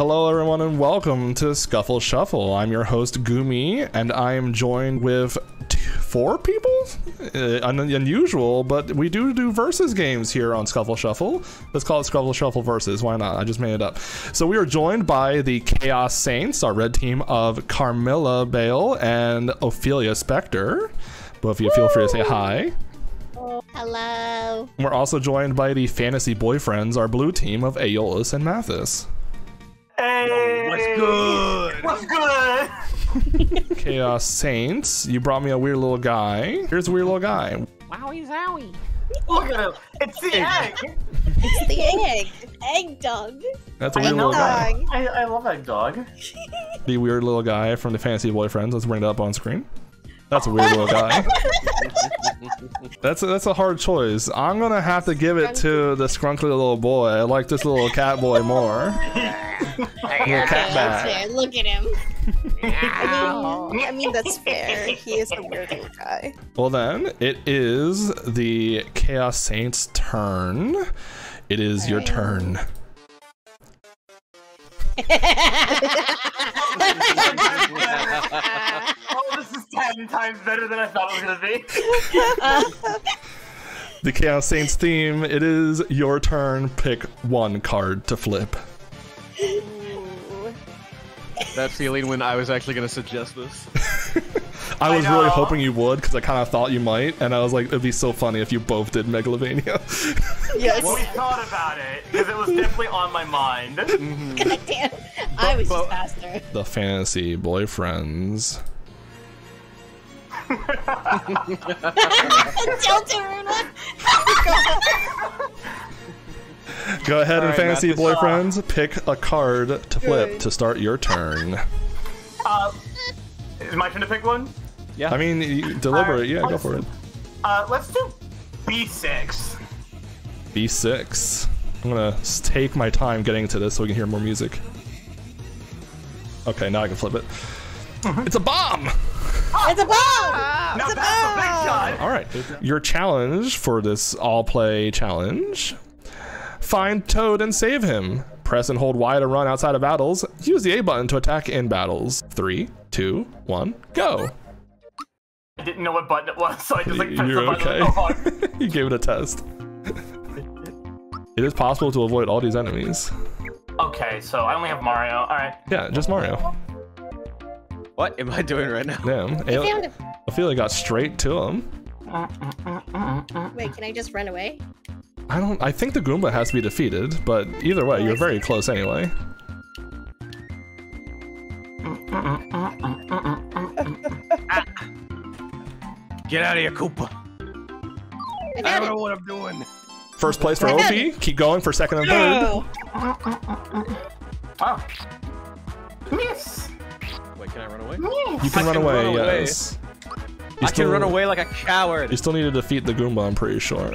Hello, everyone, and welcome to Scuffle Shuffle. I'm your host, Ghoumy, and I am joined with four people? Uh, un- unusual, but we do do versus games here on Scuffle Shuffle. Let's call it Scuffle Shuffle Versus. Why not? I just made it up. So we are joined by the Chaos Saints, our red team of Carmilla Bael and Ophelia Spectre. Both of you feel free to say hi. Hello. We're also joined by the Fantasy Boyfriends, our blue team of Aeolus and Mathis. Hey, What's good? What's good? Chaos uh, Saints, you brought me a weird little guy. Here's a weird little guy. Wowie zowie. Look at him. It's the egg. It's the egg. Egg dog. That's a I weird know little guy. Dog. I, I love egg dog. The weird little guy from the Fantasy Boyfriends. Let's bring it up on screen. That's a weird little guy. That's a, that's a hard choice. I'm gonna have to give it to the scrunkly little boy. I like this little cat boy more. Little cat that's bat. fair. Look at him. I mean, I mean that's fair. He is a weird little guy. Well then, it is the Chaos Saints' turn. It is your turn. this is ten times better than I thought it was gonna be. The Chaos Saints theme. It is your turn. Pick one card to flip. Ooh. That feeling when I was actually gonna suggest this. I was I really hoping you would because I kind of thought you might, and I was like, it'd be so funny if you both did Megalovania. Yes. Well, we thought about it because it was definitely on my mind. Mm-hmm. God damn. I was just but- faster. the fantasy boyfriends. Deltarune. Go ahead and Alright, fantasy Mathis. boyfriends, pick a card to flip Good. to start your turn. Uh, is it my turn to pick one? Yeah. I mean, you deliberate. Yeah, go let's- for it. Uh, let's do B6. B6. I'm gonna take my time getting to this so we can hear more music. Okay, now I can flip it. It's a bomb! It's a bomb. Now that's the big shot. All right. Your challenge for this all play challenge find Toad and save him. Press and hold Y to run outside of battles. Use the A button to attack in battles. Three, two, one, go. I didn't know what button it was, so I just like pressed You're the button. okay. so hard. you gave it a test. It is possible to avoid all these enemies. Okay, so I only have Mario. All right. Yeah, just Mario. What am I doing right now? Damn. I Ale- found him. Ophelia got straight to him. Wait, can I just run away? I don't. I think the Goomba has to be defeated, but either way, you're very close anyway. Get out of here, Koopa. I I don't know what I'm doing. First place for Opie. Keep going for second and third. No. Oh. Miss. Wait, can I run away? You can I run can away. run away. Yes. You I still- can run away like a coward. You still need to defeat the Goomba. I'm pretty sure.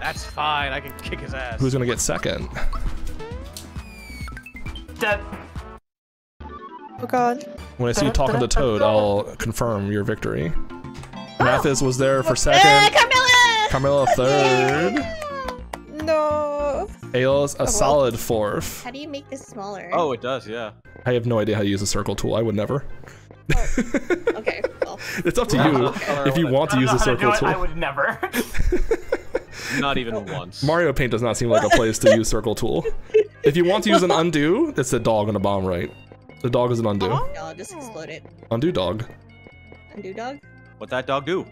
That's fine. I can kick his ass. Who's gonna get second? Dead. Oh god. When I see you talking to the Toad, I'll confirm your victory. Mathis was there for second. Carmilla. Carmilla third. No. Aeolus a oh, well. solid fourth. How do you make this smaller? Oh, it does. Yeah. I have no idea how to use a circle tool. I would never. Oh, okay. Well, It's up to you if you want to use know a how to do circle it. I would never. Not even once. Mario Paint does not seem like a place to use circle tool. If you want to use an undo, it's the dog on the bomb right. The dog is an undo. Oh, no, I'll just explode it. Undo dog. Undo dog. What that dog do?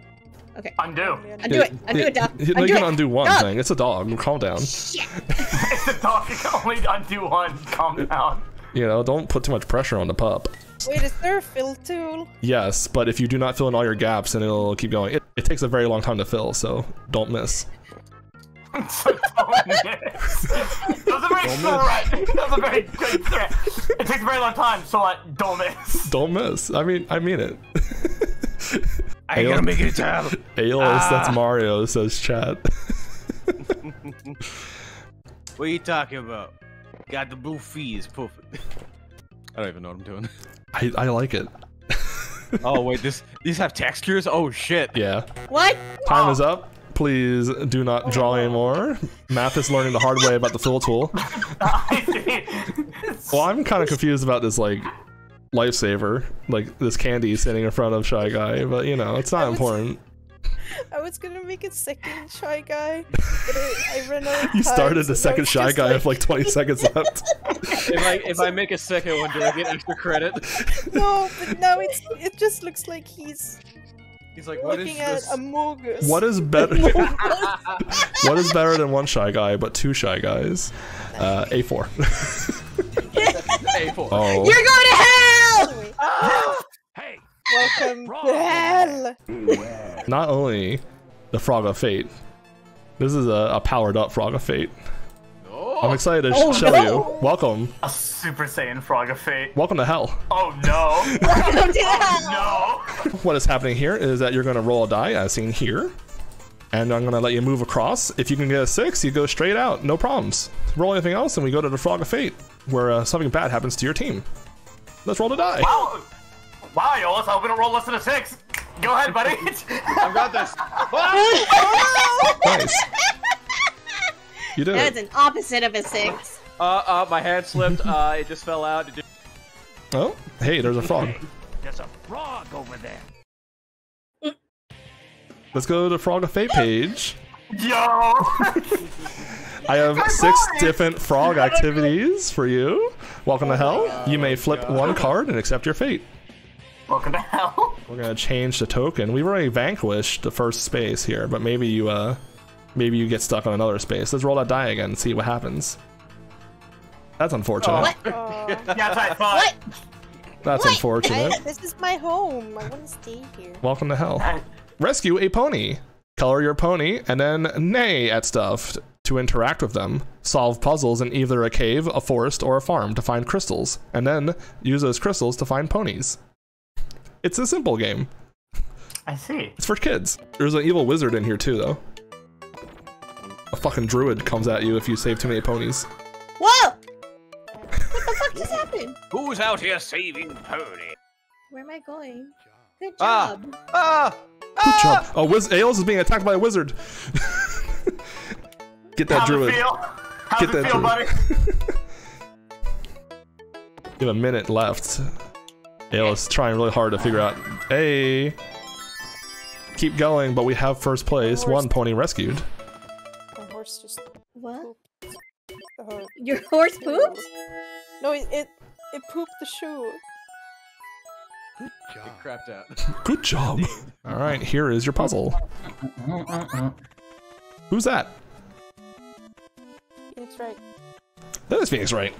Okay. Undo. Undo it. Undo it, dog. No, you can it. undo one Dog. thing. It's a dog. Calm down. Shit. it's a dog. You can only undo one. Calm down. You know, don't put too much pressure on the pup. Wait, is there a fill tool? Yes, but if you do not fill in all your gaps, then it'll keep going. It, it takes a very long time to fill, so don't miss. so don't miss. That was a very threat. That was a very good threat. It takes a very long time, so like, don't miss. Don't miss. I mean, I mean it. I ain't gonna make it tell. Aeolus, that's Ah. Mario, says chat. What are you talking about? Got the blue fees, poof. I don't even know what I'm doing. I, I like it. oh wait, this these have textures. Oh shit. Yeah. What? Time oh. is up. Please do not oh, draw anymore. Mathis learning the hard way about the fill tool. Well, I'm kind of confused about this like lifesaver, like this candy sitting in front of Shy Guy, but you know, it's not important. I was gonna make a second shy guy, but I, I ran out of You started so the now second Shy just Guy with like 20 seconds left. If I if I make a second one, do I get extra credit? No, but now it's it just looks like he's He's like, what is looking at this? What is better? what is better than one Shy Guy but two Shy Guys? Uh, A4. A4. Oh. You're going to hell! Anyway, Hey, welcome to hell. Not only the Frog of Fate, this is a, a powered up Frog of Fate. I'm excited to Oh, show no. you. Welcome. a Super Saiyan Frog of Fate. Welcome to hell. Oh no. Welcome to hell! no. What is happening here is that you're going to roll a die, as seen here. And I'm going to let you move across. If you can get a six, you go straight out. No problems. Roll anything else, and we go to the Frog of Fate, where uh, something bad happens to your team. Let's roll the die. Wow. Wow, Aeolus, I hope we don't roll less than a six. Go ahead, buddy. I've got this. Nice. You did That's it. an opposite of a six. Uh, uh, my hand slipped. Uh, it just fell out. It Oh, hey, there's a frog. There's a frog over there. Let's go to the Frog of Fate page. Yo. I have six different frog activities for you. Welcome to hell. You may flip one card and accept your fate. Welcome to hell. We're gonna change the token. We've already vanquished the first space here, but maybe you uh maybe you get stuck on another space. Let's roll that die again and see what happens. That's unfortunate. What? Yeah, that's what I thought. What? That's What? unfortunate. I, this is my home. I want to stay here. Welcome to hell. Rescue a pony. Color your pony and then neigh at stuff to interact with them. Solve puzzles in either a cave, a forest, or a farm to find crystals, and then use those crystals to find ponies. It's a simple game. I see. It's for kids. There's an evil wizard in here too, though. A fucking druid comes at you if you save too many ponies. Whoa! What the fuck just happened? Who's out here saving pony? Where am I going? Good job. Ah. job. Ah! Good job. Oh, Wiz- Ails is being attacked by a wizard. Get that How's druid. it feel? How's Get it that feel, druid. buddy? You have a minute left. Ail's trying really hard to figure out. Hey, keep going, but we have first place. One pony rescued. My horse just What? pooped. Uh, Your horse pooped? no, it, it it pooped the shoe. It crapped out. Good job. All right, here is your puzzle. Who's that? It's right. That is Phoenix, right?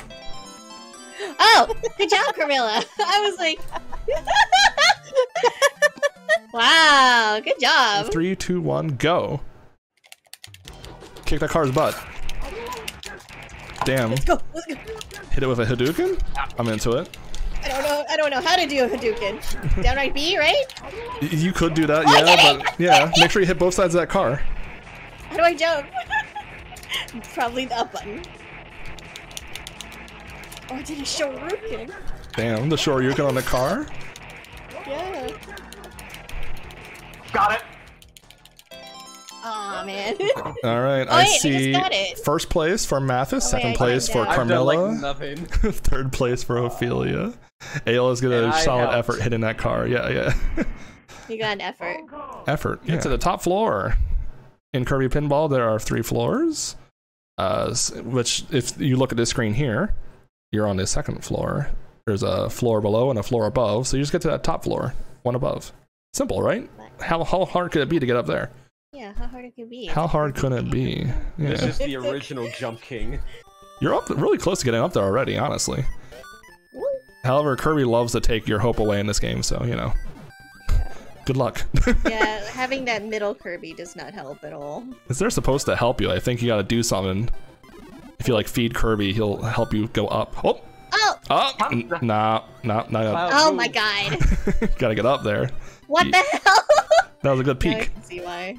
Oh, good job, Carmilla. I was like, wow, good job. Three, two, one, go. Kick that car's butt. Damn. Let's go. Let's go. Hit it with a Hadouken? I'm into it. I don't know. I don't know how to do a Hadouken. Downright B, right? You could do that, oh, yeah, but yeah. Make sure you hit both sides of that car. How do I jump? Probably the up button. Oh, I did a Shoryuken. Damn, the Shoryuken on the car? Yeah. Got it. Aw, man. All right, Oh, I wait, I just see got it. first place for Mathis, Oh, second wait, place for it down. I've done like Carmilla, nothing. third place for Ophelia. Ale is gonna And I solid helped. effort hitting that car. Yeah, yeah. you got an effort. effort. Get to the top floor. In Kirby Pinball, there are three floors. Uh, which, if you look at this screen here, you're on the second floor. There's a floor below and a floor above, so you just get to that top floor, one above. Simple, right? How, how hard could it be to get up there? Yeah, how hard it can be. How hard could it be? Yeah. This is the original Jump King. You're up really close to getting up there already, honestly. Woo. However, Kirby loves to take your hope away in this game, so, you know. Good luck. yeah, having that middle Kirby does not help at all. Is they're supposed to help you? I think you gotta do something. If you like feed Kirby, he'll help you go up. Oh, Oh, up. N- Nah, nah, nah. Cloud oh my god. gotta get up there. What Ye- the hell? That was a good Now I peek. can see why.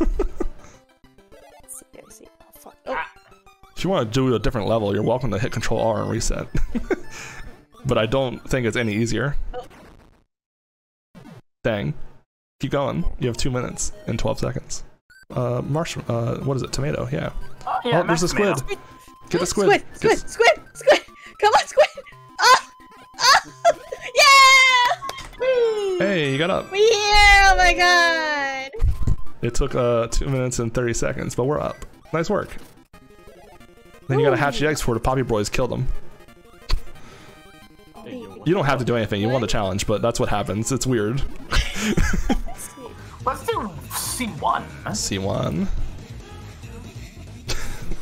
Let's see, let's see. Oh. If you want to do a different level, you're welcome to hit Control R and reset. but I don't think it's any easier. Oh. Dang. Keep going. You have two minutes and 12 seconds. Uh, marsh. Uh, what is it? Tomato. Yeah. Oh, yeah, oh, there's a squid. Tomato. Get the squid. Squid, squid, Get- squid, squid. Come on, Squid! Oh! Oh! yeah! Hey, you got up. We're here! Oh my god! It took uh two minutes and thirty seconds, but we're up. Nice work. Then you gotta hatch the eggs before the poppy boys kill them. You don't have to do anything. You won the challenge, but that's what happens. It's weird. Let's do C1. C1.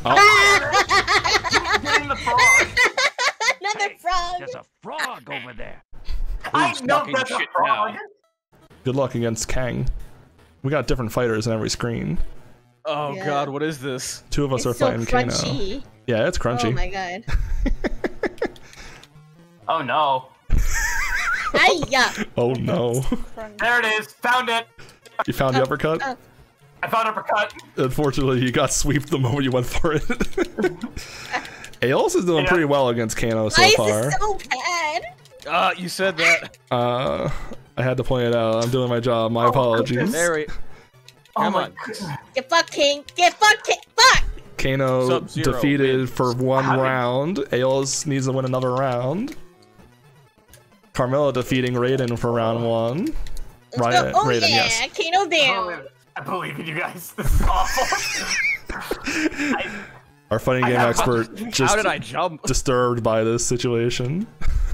Oh, Getting frog. Another frog! There's a frog over there. I know talking that's a frog. now? good luck against Kang. We got different fighters in every screen. Oh Yeah. god, what is this? Two of us It's are so fighting Kano. Yeah, it's crunchy. Oh my god. Oh no. Hiya! Oh no. There it is. Found it. You found the uppercut? uh. I found uppercut. Unfortunately, you got sweeped the moment you went for it. Aeolus is doing Yeah. pretty well against Kano so Why is far. this so bad? Ah, you said that. Uh, I had to point it out. I'm doing my job. My apologies. There we. Oh Come on. goodness. Get fucked, King! Get fucked, King! Fuck! Kano defeated wins. for one How round. Aeolus needs to win another round. Carmilla defeating Raiden for round one. Let's Oh Raiden, yeah! yes. Kano I down! Oh, believe- I believe in you guys. This is awful. I, Our fighting game got- expert just How did I jump? disturbed by this situation.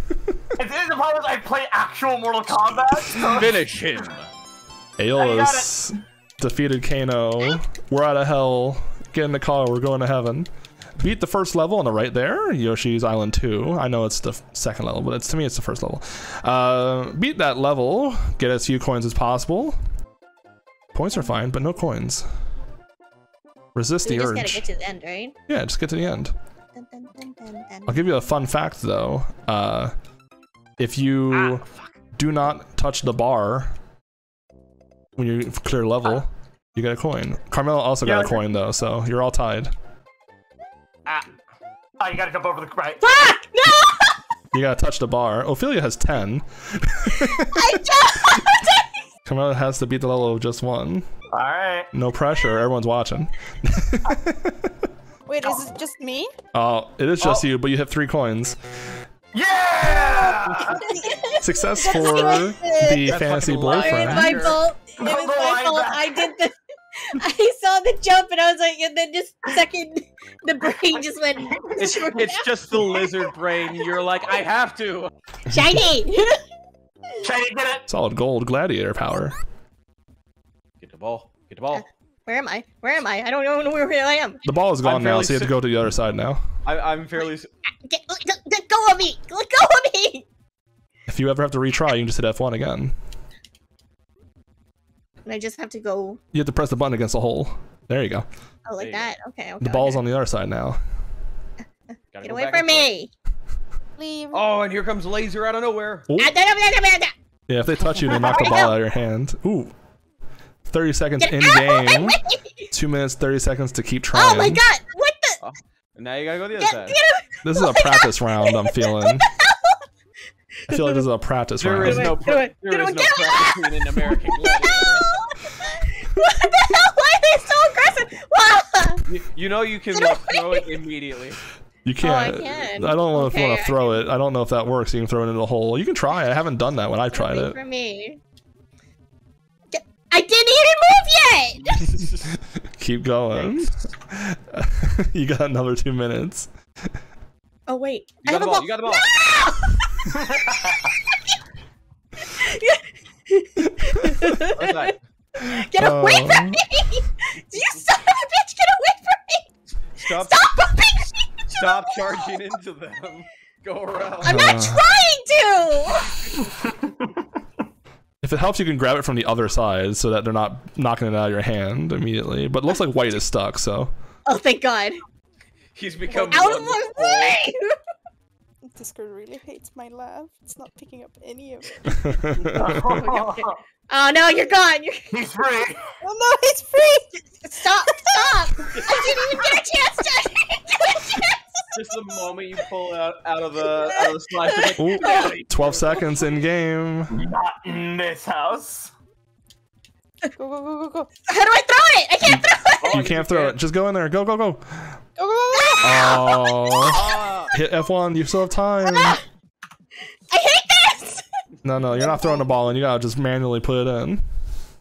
it's the problem is I play actual Mortal Kombat. So Finish him. Aeolus defeated Kano. We're out of hell. Get in the car. We're going to heaven. Beat the first level on the right there, Yoshi's Island 2. I know it's the second level, but it's to me it's the first level. Uh, beat that level. Get as few coins as possible. Points are fine, but no coins. Resist We the just gotta urge. get to the end, right? Yeah, just get to the end. Dun, dun, dun, dun, dun. I'll give you a fun fact though. Uh, if you Ah, do not touch the bar when you clear level, you get a coin. Carmelo also got a coin though, so you're all tied. Ah. Oh, you gotta jump over the right. Fuck! No! You gotta touch the bar. Ophelia has 10. I don't! Carmelo has to beat the level of just one. All right. No pressure, everyone's watching. Wait, is it just me? Oh, it is just Oh. you, but you have three coins. Yeah. Success for the said. fantasy fucking lying. It was my fault. It was my fault. I did the. I saw the jump and I was like, and then just second, the brain just went. It's, it's just the lizard brain. You're like, I have to. shiny. Shiny, get it. Solid gold gladiator power. Get the ball. Get the ball. Uh, where am I? Where am I? I don't know where I am. The ball is gone now, so you have to go to the other side now. I, I'm fairly. s- Get, let, let go of me. Let go of me. If you ever have to retry, you can just hit F1 again. And I just have to go. You have to press the button against the hole. There you go. Oh, like There you that. Okay. okay The ball's okay. on the other side now. gotta Get away from me. Leave. Oh, and here comes laser out of nowhere. Ooh. Ah. Yeah, if they touch you, they knock the ball out of your hand. Ooh. 30 seconds Get in out of my game. 2 minutes, 30 seconds to keep trying. Oh my god! What the? And now you gotta go the other Get, side. get away. This is a practice round, I'm feeling. I feel like this is a practice There round. is no, Get pra- away, there get is away, no practice in an American gladiator. what the hell? Why are they so aggressive? Wow. You, you know you can like, throw it immediately. You Oh, I can't. I don't know if you Okay, want to throw it. I don't know if that works. You can throw it into the hole. You can try. it. I haven't done that when I've tried it. for me. I didn't even move yet. Keep going. you got another two minutes. Oh wait, You I got have the a ball. ball. You got the ball. Other side. Get away Oh. from me! You son of a bitch! Get away from me! Stop. Stop bumping me! Stop charging into them. Go around. I'm not Uh. trying to. If it helps, you can grab it from the other side so that they're not knocking it out of your hand immediately. But it looks like white is stuck, so. Oh, thank God! He's become Out of one my with the way! Discord really hates my laugh. It's not picking up any of it. Oh no, you're gone! You're... He's free. Oh no, it's free! Stop! Stop! I didn't even get a chance to. I didn't get a chance. Just the moment you pull out, out of the out of the slide, like, Ooh, 12 seconds in game. Not in this house. Go, go, go, go, go. How do I throw it? I can't throw it. oh, You can't throw it. Just go in there. Go, go, go. Go, go, go, go! Oh. Hit F1. You still have time. I hate this. No, no, you're not throwing the ball in. You gotta just manually put it in.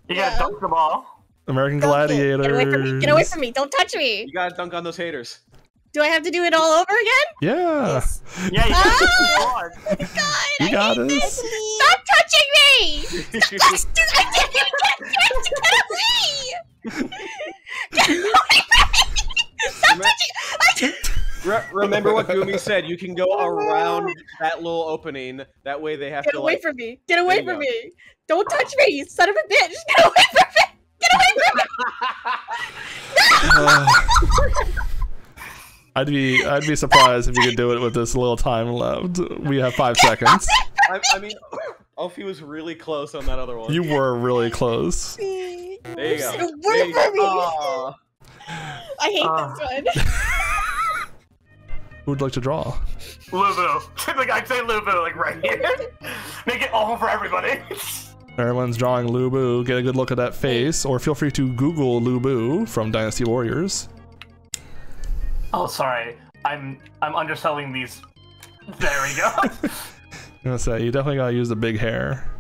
You Yeah. gotta dunk the ball. American Dunk. Gladiator. Get away from me. Get away from me. Don't touch me. You gotta dunk on those haters. Do I have to do it all over again? Yeah, Yes. Yeah, you Ah! got God, you I got hate it. this. Stop touching me! Stop, dude, I didn't even get a chance get away! Get away from me! Stop touching! I just... Re- remember what Ghoumy said. You can go around that little opening. That way they have Get to Get away like. from me! Get away from go. me! Don't touch me, you son of a bitch! Get away from me! Get away from me! Uh, I'd be I'd be surprised if you could do it with this little time left. We have five seconds. I, I mean, Ophi was really close on that other one. You were really close. there you go. Get away There you from me! go. I hate Ah. this one. Who would like to draw? Lu Bu. like I'd say Lu Bu, like right here. Make it awful for everybody. Everyone's drawing Lu Bu. Get a good look at that face, or feel free to Google Lu Bu from Dynasty Warriors. oh, sorry. I'm I'm underselling these. There we go. I'm gonna say you definitely gotta use the big hair.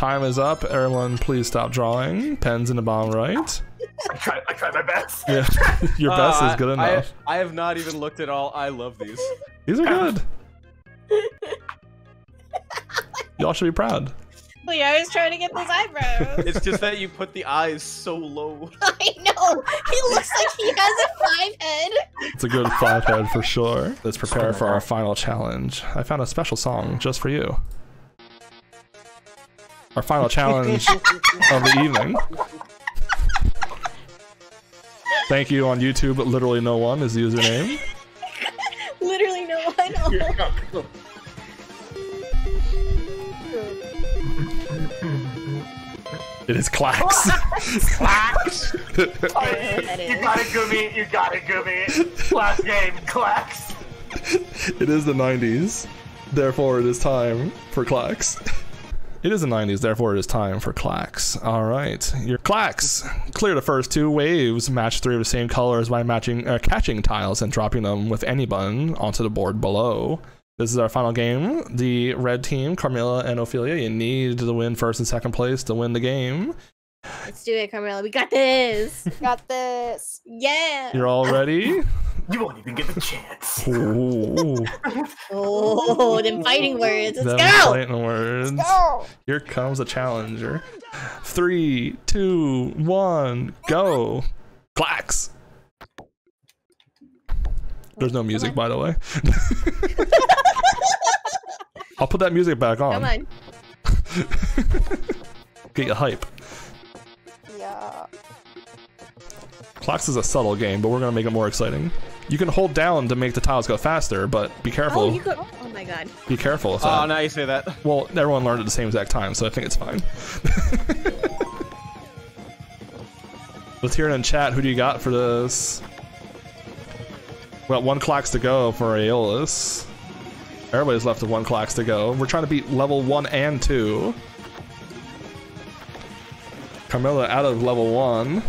Time is up. Everyone, please stop drawing. Pens in the bottom right. I tried. I tried my best. Yeah, your best Uh, is good I- enough. I, have not even looked at all. I love these. These are good. Y'all should be proud. Well, yeah, I was trying to get those eyebrows. It's just that you put the eyes so low. I know! He looks like he has a five head! It's a good five head for sure. Let's prepare for our final challenge. I found a special song just for you. Our final challenge of the evening. Thank you on YouTube. Literally no one is the username. Literally no one. It is Klax. Klax. that you got it, Ghoumy. You got it, Ghoumy. Last game, Klax. it is the 90s. Therefore, it is time for Klax. It is the 90s, therefore it is time for Klax. Alright, your Klax. Clear the first two waves, match three of the same colors by matching uh, catching tiles and dropping them with any button onto the board below. This is our final game. The red team, Carmilla and Ophelia, you need to win first and second place to win the game. Let's do it, Carmilla. We got this. Got this. Yeah. You're all ready? You won't even get the chance. Ooh, Oh, them fighting words. Let's them go. fighting words. Go. Here comes the challenger. Three, two, one, go. Klax. There's no music, by the way. I'll put that music back on. Come on. Get your hype. Klax is a subtle game, but we're gonna make it more exciting. You can hold down to make the tiles go faster, but be careful. Oh, you could. Oh my god. Be careful. With Oh, that. now you say that. Well, everyone learned at the same exact time, so I think it's fine. Let's hear it in chat. Who do you got for this? We got one Klax to go for Aeolus. Everybody's left with one Klax to go. We're trying to beat level one and two. Carmilla out of level one.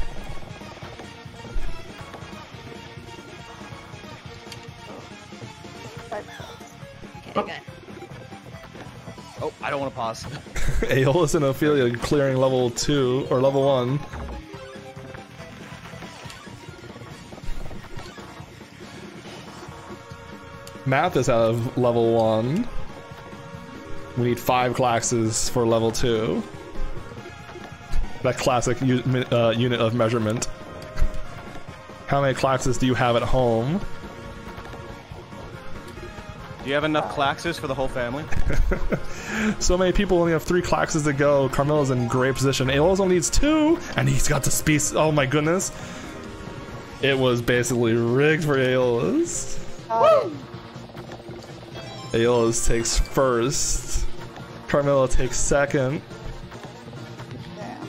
Good. Oh, I don't want to pause. Aeolus and Ophelia clearing level two or level one. Mathis out of level one. We need five Klaxes for level two. That classic uh, unit of measurement. How many Klaxes do you have at home? Do you have enough Klaxes for the whole family? So many people only have three Klaxes to go. Carmilla's in great position. Aeolus only needs two, and he's got the space. Oh my goodness. It was basically rigged for Aeolus. Got. Aeolus takes first. Carmilla takes second. Yeah.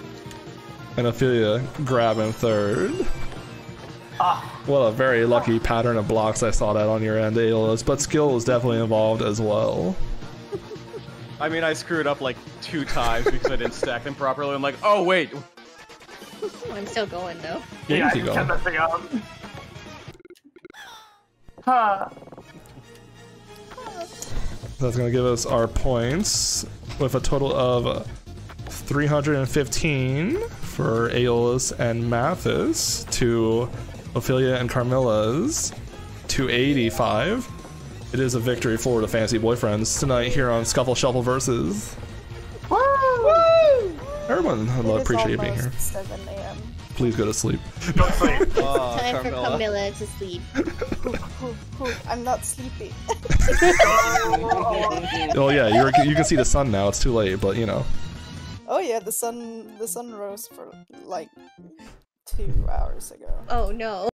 And Ophelia grabbing third. What a very lucky pattern of blocks I saw that on your end, Aeolus. But skill was definitely involved as well. I mean, I screwed up like two times because I didn't stack them properly. I'm like, oh wait, I'm still going though. Yeah, yeah, you I can kept go. messing up. Huh. That's gonna give us our points with a total of 315 for Aeolus and Mathis to Ophelia and Carmilla's 285. It is a victory for the Fancy Boyfriends tonight here on Scuffle Shuffle versus. Everyone, I love, appreciate you being here. 7 a.m. Please go to sleep. Go to sleep. Oh, Time for Carmilla. Camilla to sleep. I'm not sleepy. Oh yeah, you're, you can see the sun now. It's too late, but you know. oh yeah, the sun the sun rose for like two hours ago. Oh no.